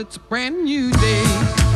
it's a brand new day.